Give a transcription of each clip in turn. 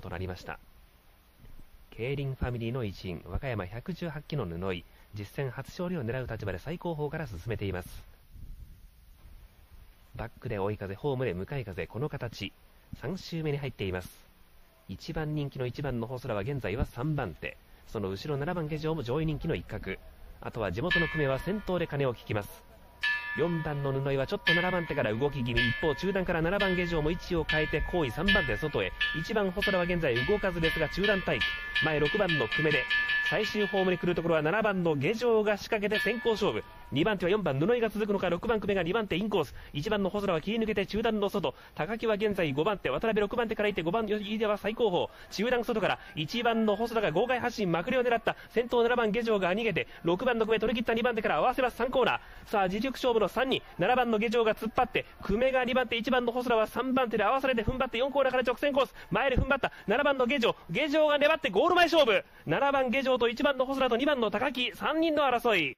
となりました。競輪ファミリーの一員和歌山118期の布井実戦初勝利を狙う立場で最高峰から進めています。バックで追い風ホームで向かい風この形。3周目に入っています。1番人気の1番の細田は現在は3番手。その後ろ7番下場も上位人気の一角。あとは地元の久米は先頭で鐘を聞きます。4番の布井はちょっと7番手から動き気味。一方中段から7番下場も位置を変えて後位3番手外へ。1番細田は現在動かずですが中段待機。前6番の久米で最終ホームに来るところは7番の下場が仕掛けて先行勝負。2番手は4番布井が続くのか6番久米が2番手インコース。1番の細田は切り抜けて中段の外。高木は現在5番手。渡辺6番手からいって5番吉出は最高峰中段外から1番の細田が豪快発進まくりを狙った。先頭7番下場が逃げて6番の久米取り切った。2番手から合わせます。3コーナー。さあ自力勝負の3人。7番の下場が突っ張って久米が2番手。1番の細田は3番手で合わされて踏ん張って4コーナーから直線コース。前で踏ん張った。7番の下場下場が粘ってゴール前勝負。7番下場と1番の細田と2番の高木3人の争い。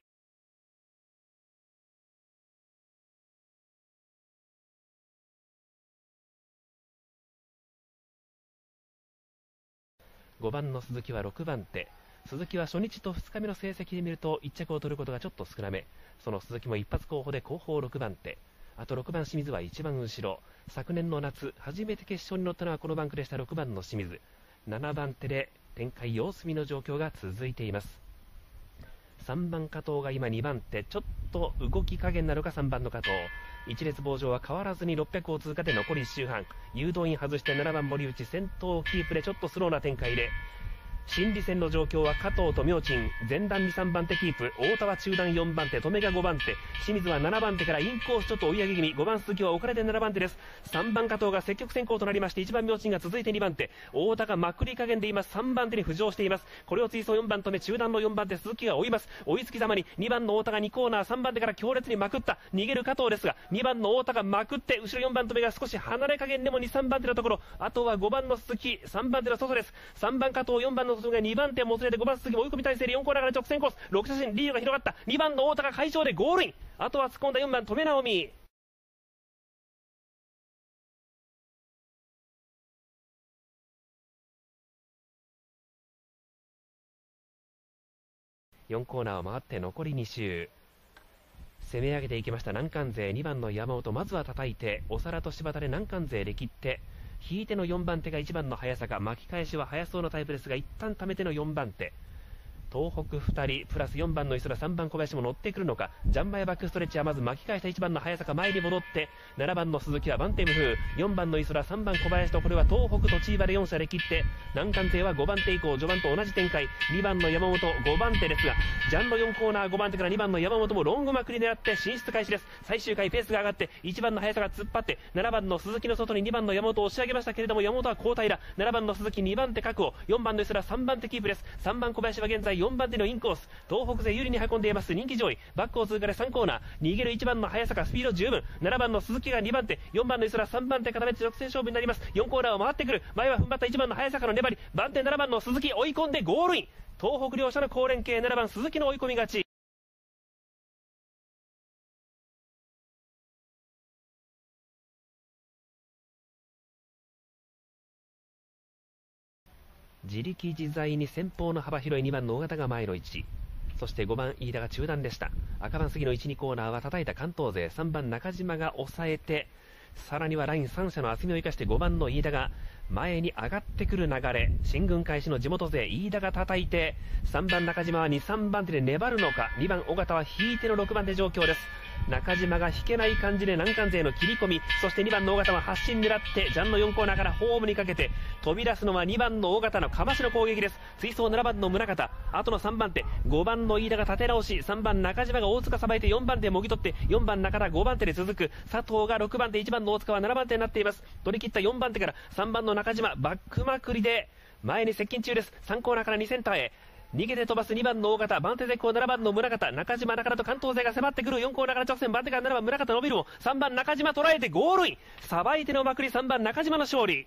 5番の鈴木は6番手。鈴木は初日と2日目の成績で見ると1着を取ることがちょっと少なめ。その鈴木も一発候補で後方6番手。あと6番清水は一番後ろ。昨年の夏初めて決勝に乗ったのはこのバンクでした6番の清水。7番手で展開様子見の状況が続いています。3番加藤が今2番手ちょっと動き加減なのか3番の加藤。一列棒上は変わらずに600を通過で残り1周半。誘導員外して7番森内先頭キープでちょっとスローな展開で。心理戦の状況は加藤と明珍。前段に3番手キープ。太田は中段4番手。止めが5番手。清水は7番手から。インコースちょっと追い上げ気味。5番鈴木は置かれて7番手です。3番加藤が積極先行となりまして1番明珍が続いて2番手。太田がまくり加減で今3番手に浮上しています。これを追走4番止め中段の4番手鈴木が追います。追いつきざまに2番の太田が2コーナー3番手から強烈にまくった。逃げる加藤ですが2番の太田がまくって後ろ4番止めが少し離れ加減でも2、3番手のところ。あとは5番の鈴木3番手の外です。3番加藤4番の外が2番手をもつれて5番鈴木追い込み体制で4コーナーから直線コース。6写真リードが広がった。2番の太田が快勝でゴールイン。あとは突っ込んだ4番留直美4コーナーを回って残り2周。攻め上げていきました南関勢。2番の山本。まずは叩いてお皿と柴田で南関勢で切って。引いての4番手が1番の早坂巻き返しは早そうなタイプですが一旦貯めての4番手。東北2人プラス4番の磯田3番小林も乗ってくるのか。ジャンマイバックストレッチはまず巻き返した1番の早坂前に戻って7番の鈴木は番手無風。4番の磯田3番小林とこれは東北と千葉で4者で切って南関勢は5番手以降序盤と同じ展開。2番の山本5番手ですがジャンの4コーナー5番手から2番の山本もロングまくり狙って進出開始です。最終回ペースが上がって1番の早坂突っ張って7番の鈴木の外に2番の山本を押し上げましたけれども山本は交代だ。7番の鈴木2番手確保。4番の磯田3番手キープです。3番小林は現在4番手のインコース。東北勢有利に運んでいます。人気上位。バックを通過で3コーナー。逃げる1番の早坂スピード十分。7番の鈴木が2番手。4番の磯田3番手固めて直線勝負になります。4コーナーを回ってくる。前は踏ん張った1番の早坂の粘り。番手7番の鈴木追い込んでゴールイン。東北両者の好連携7番鈴木の追い込み勝ち。自力自在に先方の幅広い2番の尾形が前の位置。そして5番飯田が中段でした。赤番過ぎの1、2コーナーは叩いた関東勢。3番中島が抑えてさらにはライン3者の厚みを生かして5番の飯田が前に上がってくる流れ。進軍開始の地元勢飯田が叩いて3番中島は2、3番手で粘るのか。2番尾形は引いての6番手状況です。中島が引けない感じで南関勢の切り込みそして2番の尾形は発進狙ってジャンの4コーナーからホームにかけて飛び出すのは2番の尾形のかましの攻撃です。追走7番の宗像後の3番手5番の飯田が立て直し3番中島が大塚さばいて4番手もぎ取って4番中田5番手で続く。佐藤が6番手1番の大塚は7番手になっています。取り切った4番手から3番の中島バックまくりで前に接近中です。3コーナーから2センターへ。逃げて飛ばす2番の大型番手絶好7番の村方中島中田と関東勢が迫ってくる。4コーナーから直線番手から7番村方伸びるも3番中島捉えてゴールイン。さばいてのまくり3番中島の勝利。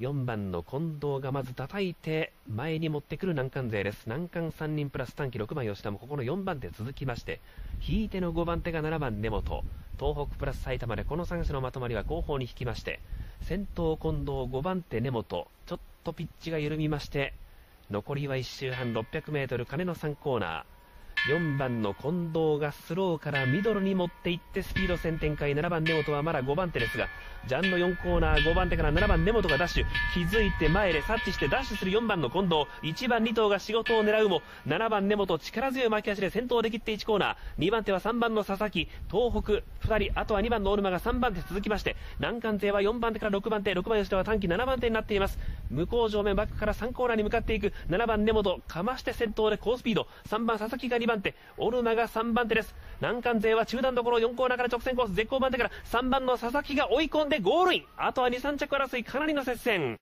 4番の近藤がまず叩いて前に持ってくる難関勢です。難関3人プラス短期6番吉田もここの4番手続きまして引いての5番手が7番根本。東北プラス埼玉でこの3者のまとまりは後方に引きまして先頭近藤5番手根本。ちょっとピッチが緩みまして残りは1周半 600m 金の3コーナー。4番の近藤がスローからミドルに持っていってスピード戦展開7番根本はまだ5番手ですがジャンの4コーナー5番手から7番根本がダッシュ。気づいて前で察知してダッシュする4番の近藤。1番2頭が仕事を狙うも7番根本力強い巻き足で先頭で切って1コーナー。2番手は3番の佐々木。東北2人。あとは2番の大沼が3番手続きまして南関勢は4番手から6番手。6番吉田は短期7番手になっています。向こう上面バックから3コーナーに向かっていく。7番根本かまして先頭で高スピード。3番佐々木が2番手オルマが3番手です。南関勢は中段どころ4コーナーから直線コース絶好番手から3番の佐々木が追い込んでゴールイン。あとは2、3着争いかなりの接戦。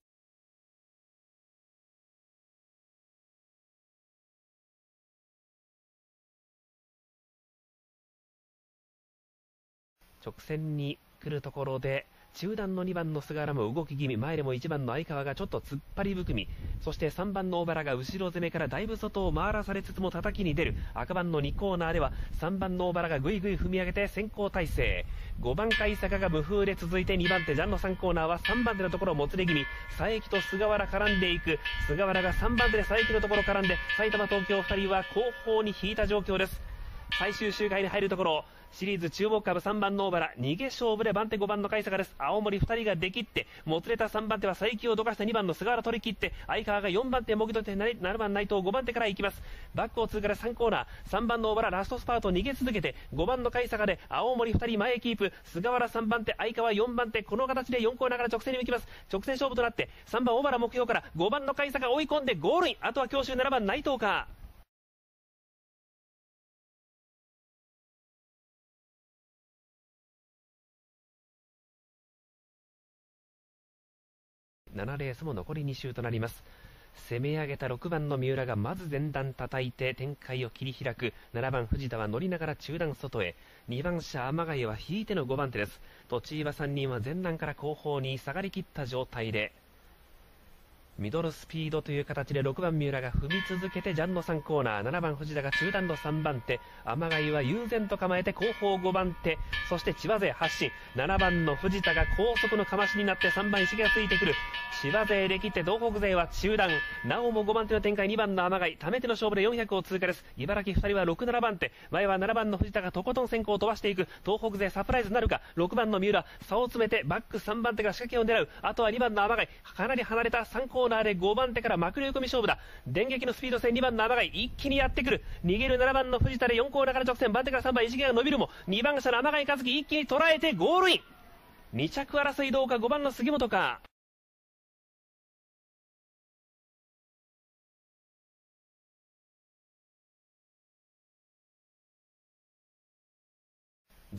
直線に来るところで中段の2番の菅原も動き気味、前でも1番の相川がちょっと突っ張り含み、そして3番の大原が後ろ攻めからだいぶ外を回らされつつも叩きに出る、赤番の2コーナーでは3番の大原がぐいぐい踏み上げて先行体制、5番海坂が無風で続いて2番手ジャンの3コーナーは3番手のところもつれ気味、佐伯と菅原絡んでいく、菅原が3番手で佐伯のところ絡んで、埼玉東京2人は後方に引いた状況です。最終周回に入るところ、シリーズ注目株3番の大原、逃げ勝負で番手5番の海坂です。青森2人が出切って、もつれた3番手は佐伯をどかした2番の菅原取り切って、相川が4番手もぎ取って7番内藤5番手から行きます。バックを通過で3コーナー、3番の大原ラストスパート逃げ続けて、5番の海坂で青森2人前キープ、菅原3番手、相川4番手、この形で4コーナーから直線に向きます。直線勝負となって、3番大原目標から5番の海坂追い込んでゴールイン、あとは強襲7番内藤か。7レースも残り2周となります。攻め上げた6番の三浦がまず前段叩いて展開を切り開く。7番藤田は乗りながら中段外へ。2番車天谷は引いての5番手です。栃岩3人は前段から後方に下がりきった状態でミドルスピードという形で6番三浦が踏み続けてジャンの3コーナー。7番藤田が中段の3番手。天貝は悠然と構えて後方5番手。そして千葉勢発進。7番の藤田が高速のかましになって3番石毛がついてくる。千葉勢で切って東北勢は中段。なおも5番手の展開。2番の天貝。ためての勝負で400を通過です。茨城2人は67番手。前は7番の藤田がとことん先行を飛ばしていく。東北勢サプライズなるか。6番の三浦差を詰めてバック3番手が仕掛けを狙う。あとは2番の天貝。かなり離れた3コーナー。ーナーで5番手からまくり込み勝負だ。電撃のスピード戦2番の天貝一気にやってくる。逃げる7番の藤田で4コーナーから直線。番手から3番石毛が伸びるも。2番車の天貝和樹一気に捉えてゴールイン。2着争いどうか5番の杉本か。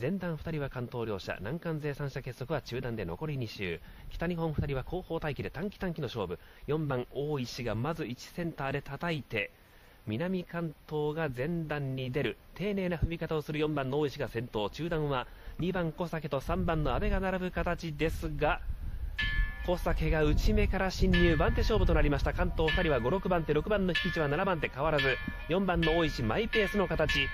前段2人は関東両者南関勢3者結束は中段で残り2周。北日本2人は後方待機で短期短期の勝負。4番大石がまず1センターで叩いて南関東が前段に出る。丁寧な踏み方をする4番の大石が先頭。中段は2番小酒と3番の阿部が並ぶ形ですが小酒が内目から侵入。番手勝負となりました。関東2人は56番手6番の引き地は7番手変わらず。4番の大石マイペースの形。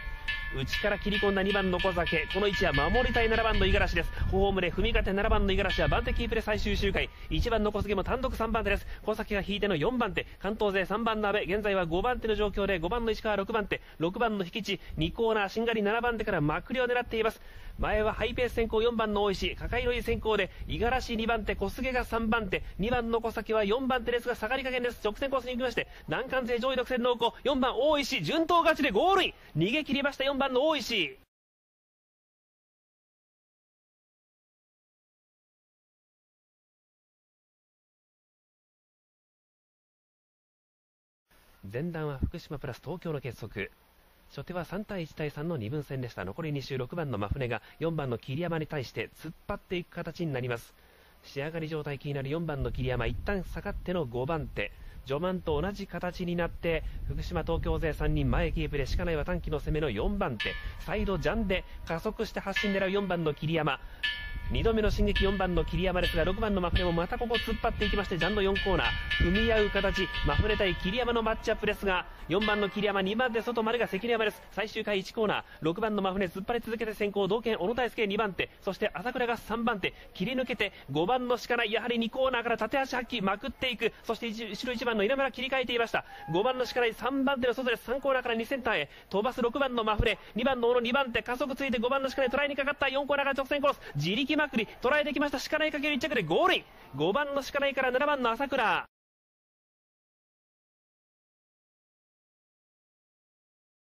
内から切り込んだ2番の小酒。この位置は守りたい7番の五十嵐です。ホームで踏み勝て7番の五十嵐は番手キープで最終周回1番の小杉も単独3番手です。小酒が引いての4番手。関東勢3番の阿部。現在は5番手の状況で5番の石川6番手。6番の引き地。2コーナーしんがり7番手からまくりを狙っています。前はハイペース先行4番の大石。抱えのいい先行で五十嵐2番手。小菅が3番手。2番の小崎は4番手ですが下がり加減です。直線コースに行きまして難関勢上位独占濃厚。4番大石順当勝ちでゴールイン。逃げ切りました。4番の大石前段は福島プラス東京の結束。初手は3対1対3の2分戦でした。残り2周6番の真船が4番の桐山に対して突っ張っていく形になります。仕上がり状態気になる4番の桐山。一旦下がっての5番手。序盤と同じ形になって福島東京勢3人前キープで鹿内は短期の攻めの4番手サイドジャンで加速して発進狙う4番の桐山。2度目の進撃4番の桐山ですが6番のマフネもまたここ突っ張っていきましてジャンド4コーナー踏み合う形マフネ対桐山のマッチアップですが4番の桐山2番で外までが関根山です。最終回1コーナー6番のマフネ突っ張り続けて先行同県小野大輔2番手。そして朝倉が3番手。切り抜けて5番の鹿内やはり2コーナーから縦足発揮まくっていく。そして後ろ1番の稲村切り替えていました。5番の鹿内3番手の外です3コーナーから2センターへ。飛ばす6番のマフネ2番の小野2番手。加速ついて5番の鹿内捉えにかかった。4コーナーから直線コース。自力まくり捉えてきました鹿内かける1着でゴールイン。5番の鹿内から7番の朝倉。